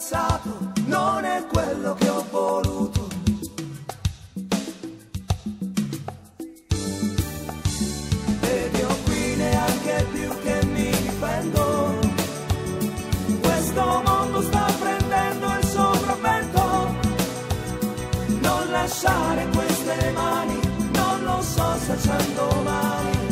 apprezzato, non è quello che ho voluto. Ed io qui neanche più che mi difendo. Questo mondo sta prendendo il sopravvento. Non lasciare queste mani, non lo so se c'è ando mai.